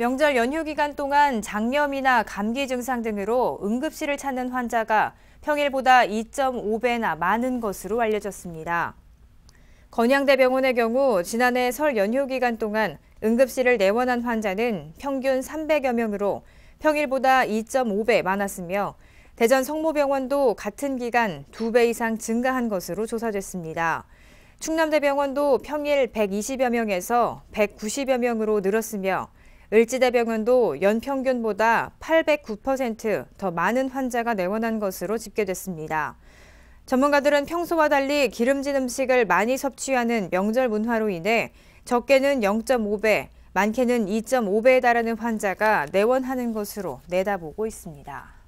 명절 연휴 기간 동안 장염이나 감기 증상 등으로 응급실을 찾는 환자가 평일보다 2.5배나 많은 것으로 알려졌습니다. 건양대병원의 경우 지난해 설 연휴 기간 동안 응급실을 내원한 환자는 평균 300여 명으로 평일보다 2.5배 많았으며 대전 성모병원도 같은 기간 2배 이상 증가한 것으로 조사됐습니다. 충남대병원도 평일 120여 명에서 190여 명으로 늘었으며 을지대병원도 연평균보다 809%더 많은 환자가 내원한 것으로 집계됐습니다. 전문가들은 평소와 달리 기름진 음식을 많이 섭취하는 명절 문화로 인해 적게는 0.5배, 많게는 2.5배에 달하는 환자가 내원하는 것으로 내다보고 있습니다.